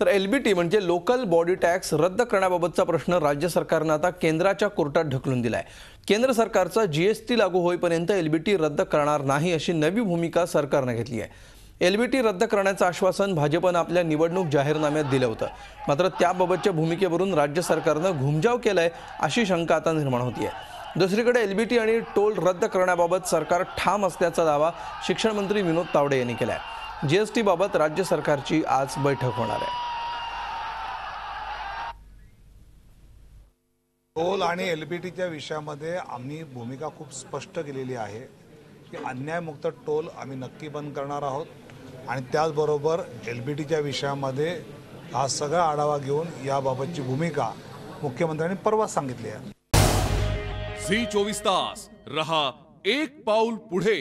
तर L B T म्हणजे local body tax रद्द करण्याबाबतचा प्रश्न राज्य सरकारनं आता केंद्राच्या कोर्टात ढकलून दिला आहे केंद्र सरकारचा जी एस टी लागू होईपर्यंत एल बी टी रद्द करणार नाही अशी नवी भूमिका सरकारनं घेतली आहे. एल बी टी रद्द करण्याचं आश्वासन भाजपनं आपल्या निवडणूक जाहीरनाम्यात दिलं होतं. मात्र त्याबाबतच्या भूमिकेवरून राज्य सरकारनं घुमजाव केलाय अशी शंका आता निर्माण होतीये. दुसरीकडे एल बी टी आणि टोल रद्द करण्याबाबत सरकार ठाम असल्याचा दावा शिक्षण मंत्री विनोद तावडे यांनी केला आहे जी एस टीबाबत राज्य सरकारची आज बैठक होणार आहे. टोल आणि एल बी टीच्या विषयामध्ये आम्ही भूमिका खूप स्पष्ट केलेली आहे की अन्यायमुक्त टोल आम्ही नक्की बंद करणार आहोत. आणि त्याचबरोबर एल बी टीच्या विषयामध्ये हा सगळा आढावा घेऊन याबाबतची भूमिका मुख्यमंत्र्यांनी परवाच सांगितली आहे. झी चोवीस तास रहा एक पाऊल पुढे.